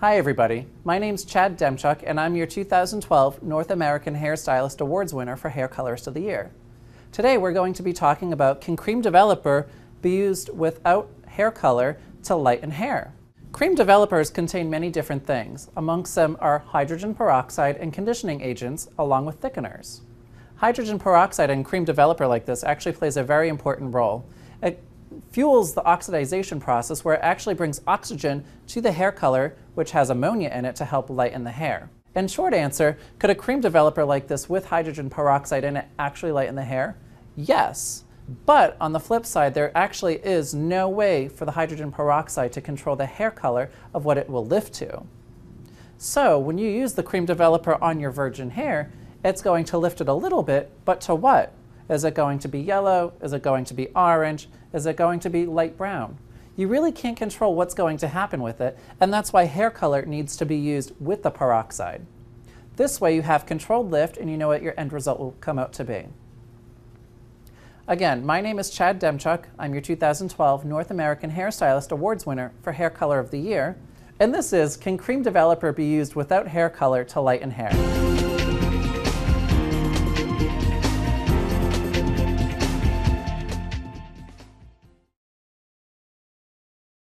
Hi everybody, my name's Chad Demchuk and I'm your 2012 North American Hairstylist Awards winner for Hair Colorist of the Year. Today we're going to be talking about can cream developer be used without hair color to lighten hair? Cream developers contain many different things. Amongst them are hydrogen peroxide and conditioning agents along with thickeners. Hydrogen peroxide in cream developer like this actually plays a very important role. It fuels the oxidization process where it actually brings oxygen to the hair color, which has ammonia in it to help lighten the hair. In short answer, could a cream developer like this with hydrogen peroxide in it actually lighten the hair? Yes. But on the flip side, there actually is no way for the hydrogen peroxide to control the hair color of what it will lift to. So when you use the cream developer on your virgin hair, it's going to lift it a little bit, but to what? Is it going to be yellow? Is it going to be orange? Is it going to be light brown? You really can't control what's going to happen with it, and that's why hair color needs to be used with the peroxide. This way you have controlled lift and you know what your end result will come out to be. Again, my name is Chad Demchuk. I'm your 2012 North American Hairstylist Awards winner for Hair Color of the Year. And this is Can Cream Developer be used without hair color to lighten hair?